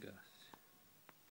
Gus.